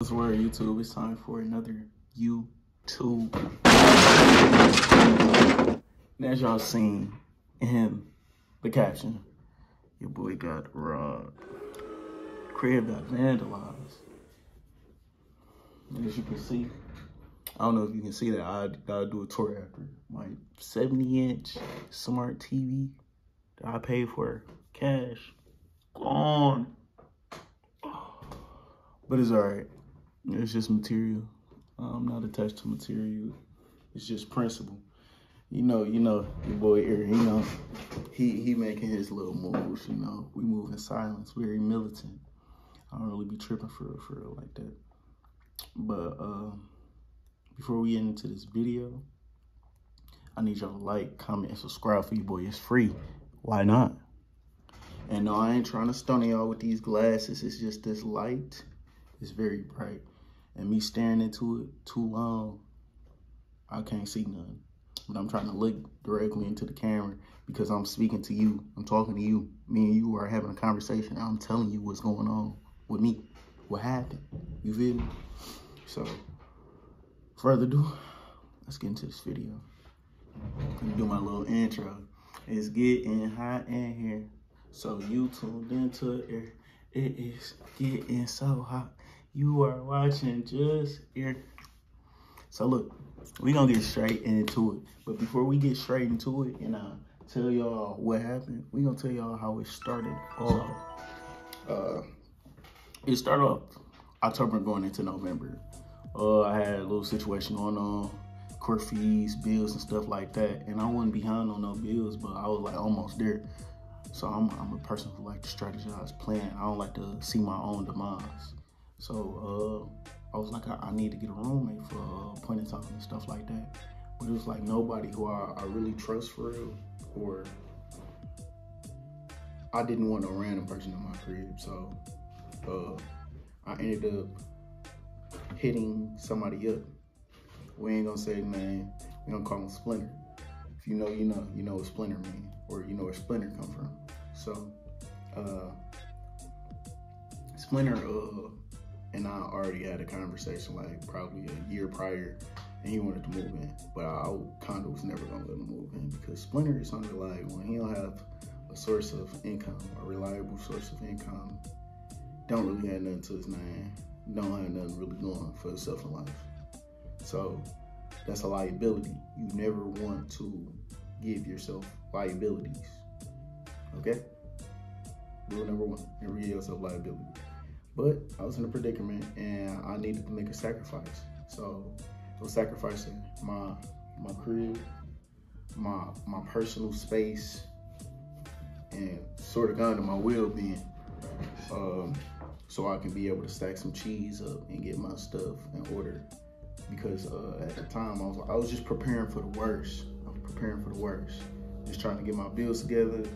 What's word, YouTube? It's time for another YouTube. And as y'all seen in the caption, your boy got robbed. Crib got vandalized. And as you can see, I don't know if you can see that. I gotta do a tour after my 70 inch smart TV that I paid for cash gone. But it's all right. It's just material. I'm not attached to material. It's just principle. You know, you know, your boy here, you know, he he making his little moves, you know. We move in silence, very militant. I don't really be tripping for real, for real like that. But um, before we get into this video, I need y'all to like, comment, and subscribe for you boy. It's free. Why not? And no, I ain't trying to stun y'all with these glasses. It's just this light is very bright. And me staring into it too long, I can't see nothing. But I'm trying to look directly into the camera because I'm speaking to you. I'm talking to you. Me and you are having a conversation. I'm telling you what's going on with me. What happened. You feel me? So, further ado, let's get into this video. I'm do my little intro. It's getting hot in here. So you tuned into it. It is getting so hot. You are watching Just Air. So look, we gonna get straight into it. But before we get straight into it and I tell y'all what happened, we gonna tell y'all how it started off. Uh, it started off October going into November. Uh, I had a little situation going on, court fees, bills and stuff like that. And I wasn't behind on no bills, but I was like almost there. So I'm, I'm a person who like to strategize, plan. I don't like to see my own demise. So uh, I was like, I, I, need to get a roommate for uh, point in time and stuff like that. But it was like nobody who I, I really trust for real, or I didn't want a random person in my crib. So uh, I ended up hitting somebody up. We ain't gonna say name. We gonna call him Splinter. If you know, you know, you know what Splinter mean, or you know where Splinter come from. So, uh, Splinter, uh, and I already had a conversation like probably a year prior, and he wanted to move in, but I kind of was never gonna let him move in because Splinter is something like when he don't have a source of income, a reliable source of income, don't really have nothing to his name, don't have nothing really going for himself in life. So that's a liability. You never want to give yourself liabilities. Okay? Rule number one, never give yourself liability. But I was in a predicament and I needed to make a sacrifice. So I was sacrificing my my crib, my my personal space, and sort of gone to my well-being. Um, so I can be able to stack some cheese up and get my stuff in order. Because uh, at the time I was I was just preparing for the worst. I was preparing for the worst. Just trying to get my bills together.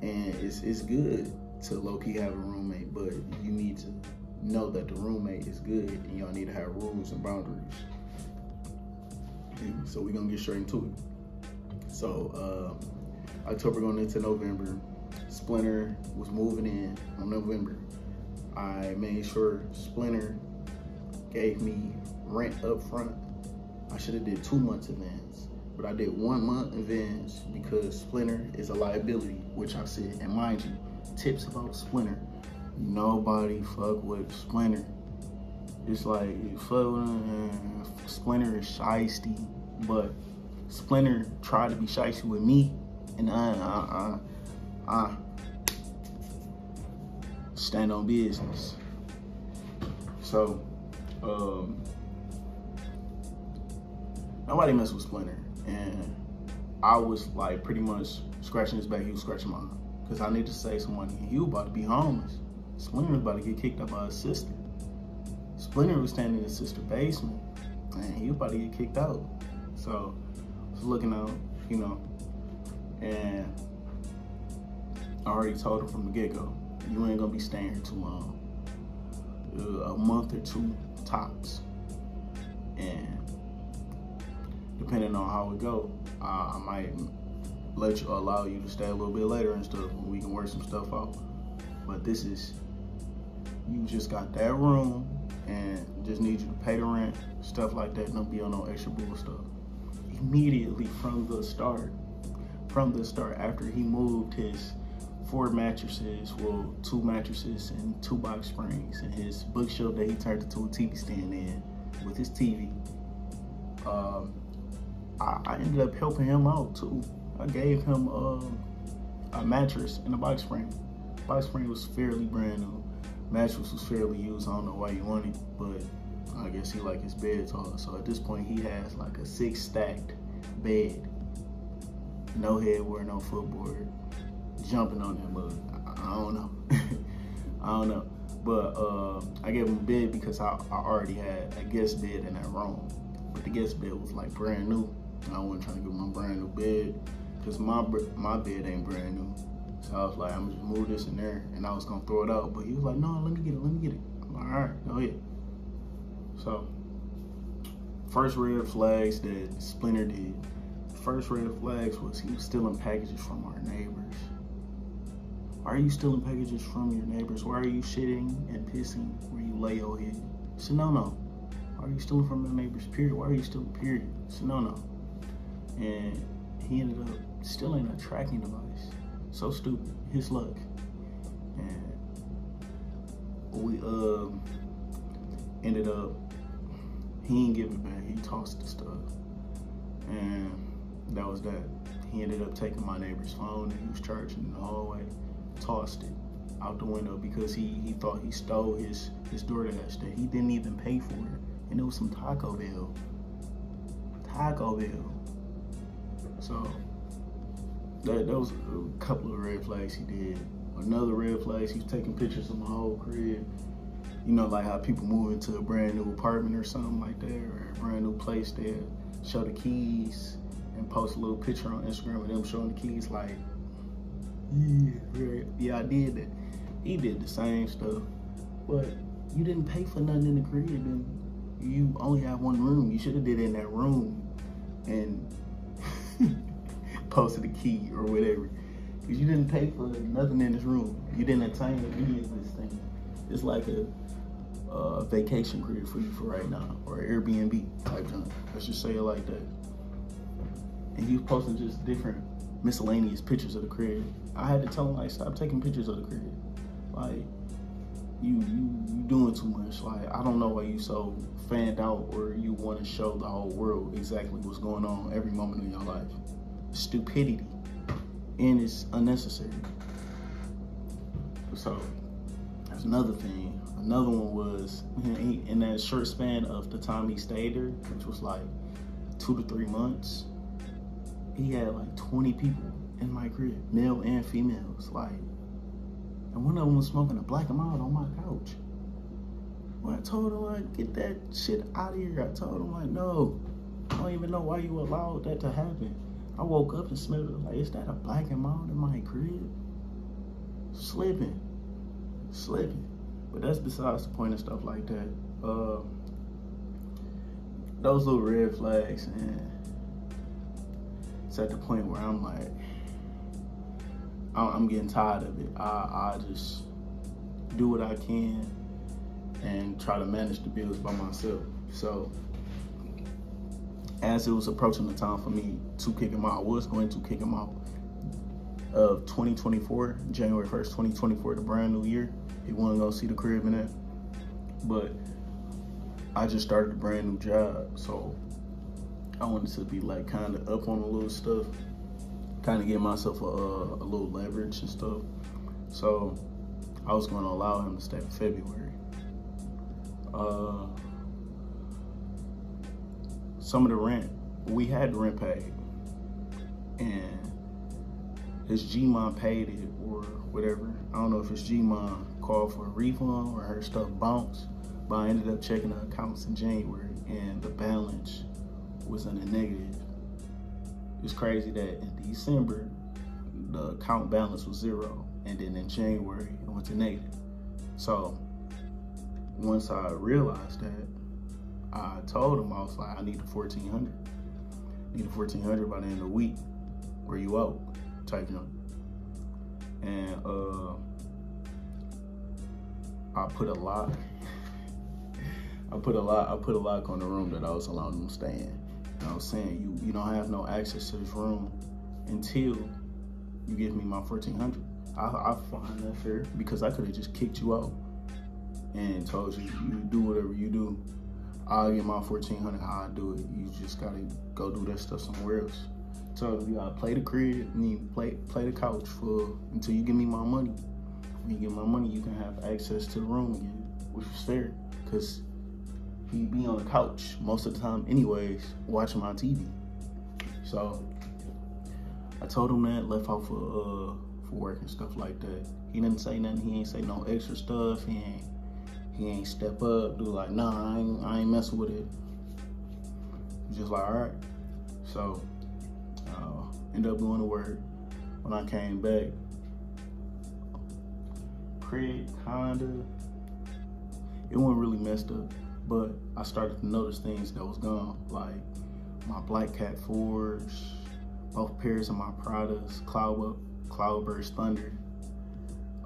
And it's it's good to low key have a roommate, but you need to know that the roommate is good and y'all need to have rules and boundaries. So we're gonna get straight into it. So uh, October going into November, Splinter was moving in on November. I made sure Splinter gave me rent up front. I should have did two months advance, but I did one month advance because Splinter is a liability, which I said, and mind you, tips about Splinter. Nobody fuck with Splinter. It's like fuck with Splinter is shisty, but Splinter tried to be shisty with me, and I, I, I, I stand on business. So, um, nobody mess with Splinter, and I was like pretty much scratching his back. He was scratching mine because I need to save some money. Was about to be homeless. Splinter about to get kicked out by his sister. Splinter was standing in his sister's basement, and he about to get kicked out. So I was looking out, you know, and I already told him from the get-go, you ain't gonna be staying here too long. Uh, a month or two tops. And depending on how it go, uh, I might let you allow you to stay a little bit later and stuff. We can work some stuff out. But this is you just got that room and just need you to pay the rent, stuff like that, don't be on no extra bull stuff. Immediately from the start, from the start, after he moved his four mattresses, well, two mattresses and two box springs, and his bookshelf that he turned into a TV stand in with his TV. Um, I, I, ended up helping him out too. I gave him uh, a mattress and a box spring. Box spring was fairly brand new. Mattress was fairly used. I don't know why you want it, but I guess he like his bed tall. So at this point, he has like a six stacked bed. No headboard, no footboard. Jumping on that. I, I don't know. I don't know. But uh, I gave him a bed because I, I already had a guest bed in that room. But the guest bed was like brand new. I wasn't trying to get my brand new bed because my my bed ain't brand new. So I was like, I'm just move this in there, and I was gonna throw it out. But he was like, No, let me get it, let me get it. I'm like, all right, go ahead. So first red flags that Splinter did. First red flags was he was stealing packages from our neighbors. Why are you stealing packages from your neighbors? Why are you shitting and pissing where you lay your head? It's a no-no. Why are you stealing from your neighbors, period? Why are you stealing, period? It's a no-no. And he ended up stealing a tracking device. So stupid. His luck. And we um ended up he didn't give it back. He tossed the stuff. And that was that. He ended up taking my neighbor's phone and he was charging in the hallway, tossed it out the window because he, he thought he stole his, his DoorDash that he didn't even pay for it. And it was some Taco Bell. Taco Bell. So that, was a couple of red flags he did. Another red flag, he was taking pictures of my whole crib. You know, like how people move into a brand new apartment or something like that, or a brand new place, they show the keys and post a little picture on Instagram of them showing the keys like, yeah, yeah, I did that. He did the same stuff, but you didn't pay for nothing in the crib and you only have one room. You should have did it in that room and posted a key or whatever. Because you didn't pay for nothing in this room. You didn't attain the beauty of this thing. It's like a, a vacation crib for you for right now, or Airbnb type thing. Let's just say it like that. And he was posting just different miscellaneous pictures of the crib. I had to tell him like, stop taking pictures of the crib. Like, you you you doing too much. Like, I don't know why you so fanned out or you want to show the whole world exactly what's going on every moment in your life stupidity and it's unnecessary. So that's another thing. Another one was in that short span of the time he stayed there, which was like two to three months, he had like 20 people in my crib, male and females. Like, and one of them was smoking a black mild on my couch. When I told him like, get that shit out of here, I told him like, no, I don't even know why you allowed that to happen. I woke up and smelled it like, is that a black and mild in my crib? Slipping, slipping. But that's besides the point and stuff like that. Uh, those little red flags, and it's at the point where I'm like, I'm getting tired of it. I, I just do what I can and try to manage the bills by myself. So as it was approaching the time for me to kick him out, I was going to kick him out of 2024, January 1st, 2024, the brand new year. He wanted to go see the crib and that. But I just started a brand new job. So I wanted to be like kind of up on a little stuff, kind of get myself a, a, little leverage and stuff. So I was going to allow him to stay in February. Uh, some of the rent, we had rent paid. And his G-Mon paid it or whatever. I don't know if his G-Mon called for a refund or her stuff bounced, but I ended up checking the accounts in January and the balance was in the negative. It's crazy that in December, the account balance was zero. And then in January, it went to negative. So once I realized that, I told him, I was like, I need the 1400 I need the 1400 by the end of the week. Where you out? Type note. And uh, I put a lock. I put a lock. I put a lock on the room that I was allowing them to stay in. And I was saying you you don't have no access to this room until you give me my fourteen hundred. I, I find that fair because I could have just kicked you out and told you you do whatever you do. I'll get my fourteen hundred. How I do it. You just gotta go do that stuff somewhere else. So you gotta play the crib. I mean, play play the couch for until you give me my money. When you get my money, you can have access to the room again, which is fair, cause he be on the couch most of the time, anyways, watching my TV. So I told him that, left out for uh for work and stuff like that. He didn't say nothing. He ain't say no extra stuff. He ain't he ain't step up, do like, nah, I ain't, I ain't messing with it. Just like, all right. So, uh, end up going to work. When I came back, pretty kinda, it wasn't really messed up, but I started to notice things that was gone, like my Black Cat 4s, both pairs of my Pradas, Cloud, Cloudburst Thunder,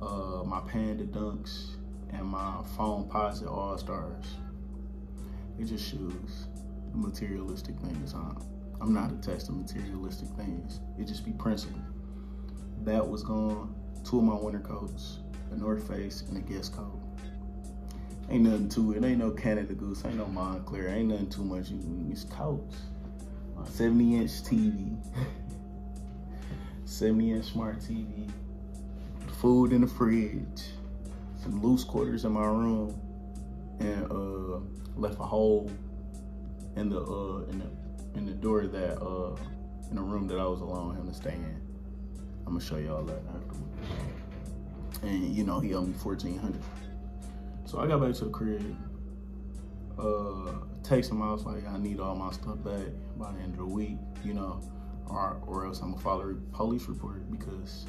uh, my Panda Dunks, and my phone Foamposite All Stars. It's just shoes, materialistic things. I'm, I'm not attached to materialistic things. It just be principle. That was gone. Two of my winter coats, a North Face and a Guess coat. Ain't nothing to it. Ain't no Canada Goose. Ain't no Moncler. Ain't nothing too much. It's coats. My 70 inch TV. 70 inch smart TV. Food in the fridge loose quarters in my room and uh, left a hole in the uh, in the in the door that uh, in the room that I was allowing him to stay in. I'm gonna show y'all that afterwards. And you know he owed me fourteen hundred. So I got back to the crib. Uh, text him. I was like, I need all my stuff back by the end of the week, you know, or or else I'm gonna file a police report because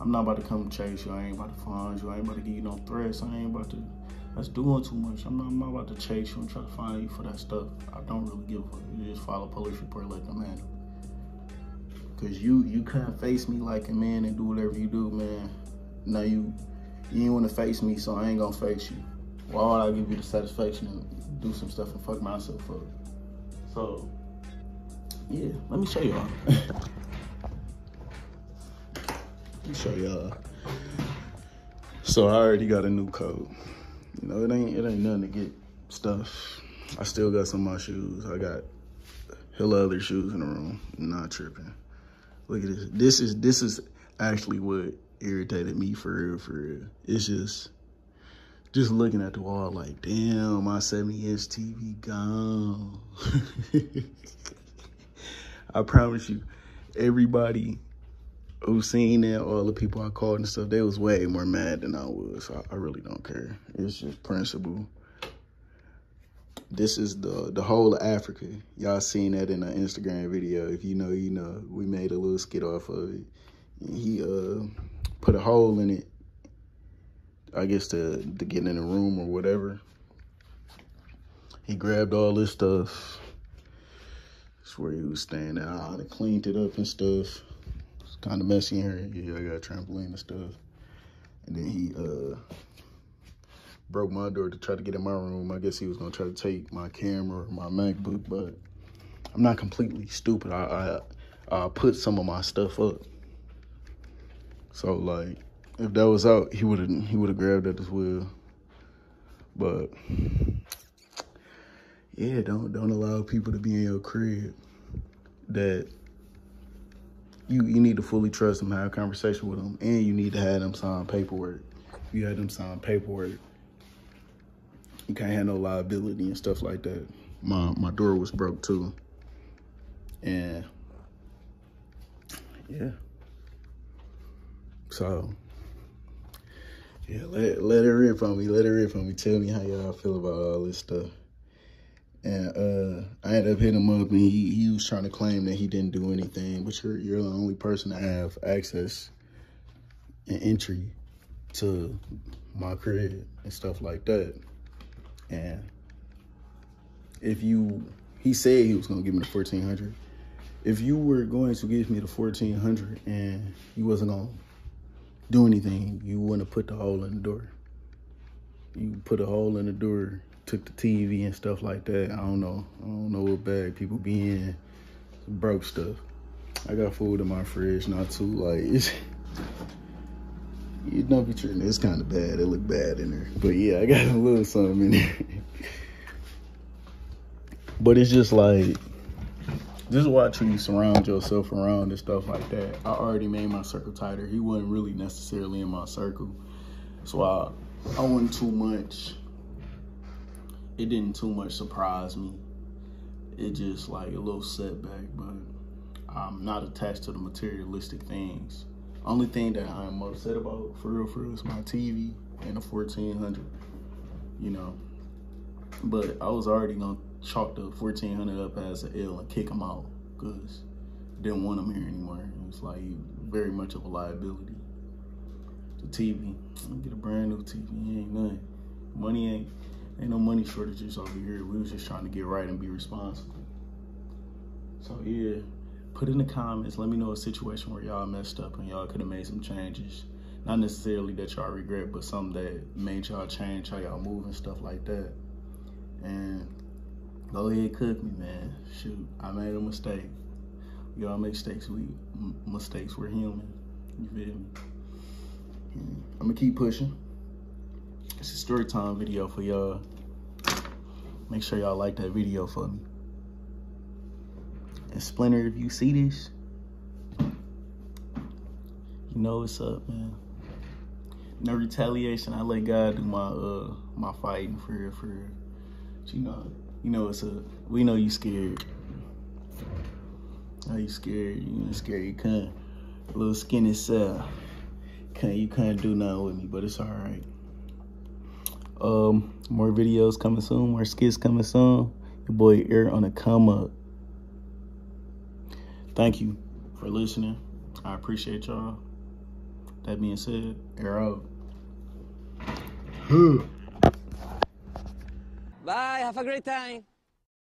I'm not about to come chase you. I ain't about to find you. I ain't about to give you no threats. I ain't about to. That's doing too much. I'm not, I'm not about to chase you and try to find you for that stuff. I don't really give a fuck. You just file a police report, let them handle. Cause you you can't face me like a man and do whatever you do, man. Now you you ain't want to face me, so I ain't gonna face you. Why would I give you the satisfaction and do some stuff and fuck myself up? So yeah, let me show y'all. Let me show y'all. So I already got a new coat. You know, it ain't it ain't nothing to get stuff. I still got some of my shoes. I got hell other shoes in the room. not tripping. Look at this. This is this is actually what irritated me for real, for real. It's just just looking at the wall like, damn, my 70 inch TV gone. I promise you, everybody who seen it, all the people I called and stuff, they was way more mad than I was. I, I really don't care. It's just principle. This is the the whole of Africa. Y'all seen that in an Instagram video. If you know, you know. We made a little skit off of it. He uh put a hole in it. I guess to to get in the room or whatever. He grabbed all this stuff. That's where he was staying. I cleaned it up and stuff kind of messy in here. Yeah, I got a trampoline and stuff. And then he uh, broke my door to try to get in my room. I guess he was gonna try to take my camera or my MacBook, but I'm not completely stupid. I, I, I put some of my stuff up. So like, if that was out, he would have he would have grabbed that as well. But yeah, don't don't allow people to be in your crib that you, you need to fully trust them, have a conversation with them, and you need to have them sign paperwork. You have them sign paperwork, you can't have no liability and stuff like that. My my door was broke too. And yeah. So yeah, let let it rip on me. Let it rip on me. Tell me how y'all feel about all this stuff. And uh, I ended up hitting him up, and he, he was trying to claim that he didn't do anything. But you're you're the only person to have access and entry to my crib and stuff like that. And if you, he said he was gonna give me the fourteen hundred. If you were going to give me the fourteen hundred and you wasn't gonna do anything, you wouldn't have put the hole in the door. you put a hole in the door, took the TV and stuff like that. I don't know. I don't know what bag people be in. Broke stuff. I got food in my fridge, not too like it's you don't be tripping. It's kind of bad. It look bad in there. But yeah, I got a little something in there. but it's just like, just watch who you surround yourself around and stuff like that. I already made my circle tighter. He wasn't really necessarily in my circle. So I, I wasn't too much, it didn't too much surprise me. It just like a little setback, but I'm not attached to the materialistic things. Only thing that I'm upset about, for real, for real, is my TV and the 1400. You know, but I was already gonna chalk the 1400 up as an L and kick him out because didn't want him here anymore. It was like very much of a liability. The TV, get a brand new TV, ain't nothing. Money ain't, ain't no money shortages over here. We was just trying to get right and be responsible. So yeah, put in the comments. Let me know a situation where y'all messed up and y'all could have made some changes. Not necessarily that y'all regret, but something that made y'all change how y'all move and stuff like that. And go ahead, cook me, man. Shoot, I made a mistake. We all make mistakes. We mistakes. We're human. You feel me? I'm gonna keep pushing. It's a story time video for y'all. Make sure y'all like that video for me. And Splinter, if you see this, you know what's up, man. No retaliation. I let God do my uh my fighting for real, for real. But you know, you know it's a we know you scared. Are you scared? You scared you can't. Little skinny self. Can't you can't do nothing with me, but it's all right. Um, more videos coming soon, more skits coming soon. Your boy Air on the come up. Thank you for listening. I appreciate y'all. That being said, air out. Bye, have a great time.